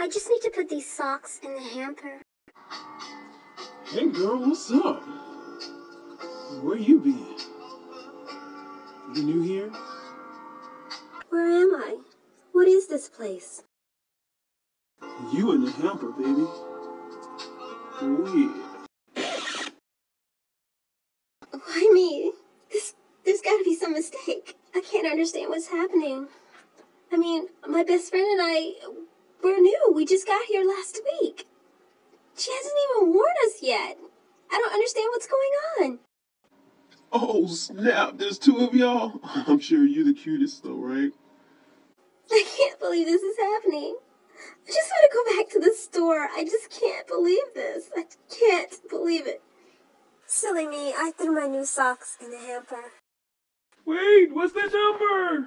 I just need to put these socks in the hamper. Hey girl, what's up? Where you been? You new here? Where am I? What is this place? You in the hamper, baby. Oh yeah. Why me? This, there's gotta be some mistake. I can't understand what's happening. I mean, my best friend and I, we're new. We just got here last week. She hasn't even warned us yet. I don't understand what's going on. Oh snap, there's two of y'all? I'm sure you're the cutest though, right? I can't believe this is happening. I just want to go back to the store. I just can't believe this. I can't believe it. Silly me, I threw my new socks in the hamper. Wait, what's that number?